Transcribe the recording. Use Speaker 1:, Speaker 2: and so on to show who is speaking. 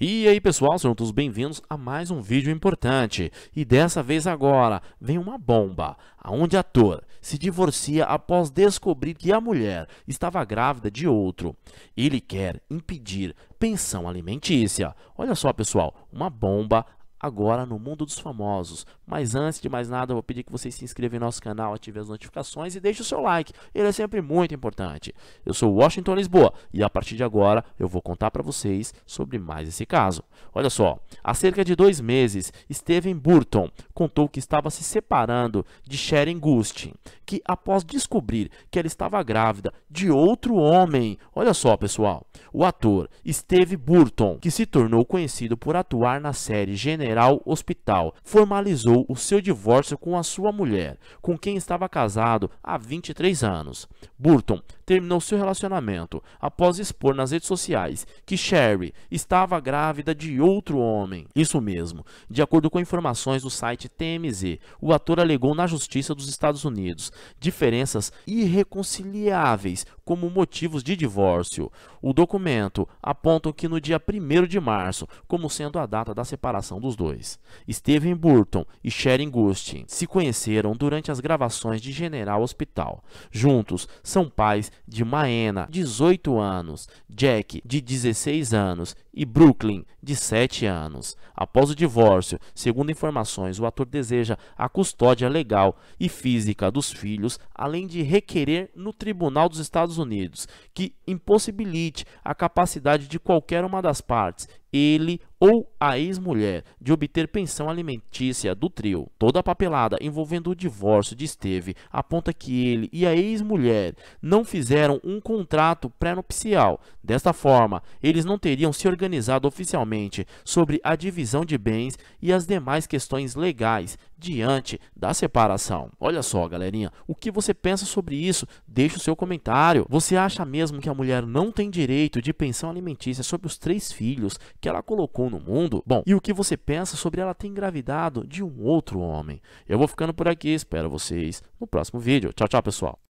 Speaker 1: E aí pessoal, sejam todos bem-vindos a mais um vídeo importante. E dessa vez agora, vem uma bomba, onde ator se divorcia após descobrir que a mulher estava grávida de outro. Ele quer impedir pensão alimentícia. Olha só pessoal, uma bomba agora no mundo dos famosos. Mas antes de mais nada, eu vou pedir que você se inscreva em nosso canal, ative as notificações e deixe o seu like. Ele é sempre muito importante. Eu sou Washington Lisboa e a partir de agora eu vou contar para vocês sobre mais esse caso. Olha só, há cerca de dois meses, Steven Burton contou que estava se separando de Sharon Gustin, que após descobrir que ela estava grávida de outro homem, olha só pessoal, o ator Steve Burton, que se tornou conhecido por atuar na série General Hospital formalizou o seu divórcio com a sua mulher, com quem estava casado há 23 anos. Burton terminou seu relacionamento após expor nas redes sociais que Sherry estava grávida de outro homem. Isso mesmo. De acordo com informações do site TMZ, o ator alegou na Justiça dos Estados Unidos diferenças irreconciliáveis como motivos de divórcio. O documento aponta que no dia 1 de março, como sendo a data da separação dos dois, Steven Burton e Sharon Gustin se conheceram durante as gravações de General Hospital. Juntos, são pais de Maena, 18 anos, Jack, de 16 anos e Brooklyn, de 7 anos. Após o divórcio, segundo informações, o ator deseja a custódia legal e física dos filhos, além de requerer no Tribunal dos Estados Unidos que impossibilite a capacidade de qualquer uma das partes, ele ou a ex-mulher, de obter pensão alimentícia do trio. Toda a papelada envolvendo o divórcio de Esteve aponta que ele e a ex-mulher não fizeram um contrato pré-nupcial. Desta forma, eles não teriam se organizado oficialmente sobre a divisão de bens e as demais questões legais diante da separação. Olha só, galerinha, o que você pensa sobre isso? Deixe o seu comentário. Você acha mesmo que a mulher não tem direito de pensão alimentícia sobre os três filhos que ela colocou no mundo? Bom, e o que você pensa sobre ela ter engravidado de um outro homem? Eu vou ficando por aqui, espero vocês no próximo vídeo. Tchau, tchau, pessoal.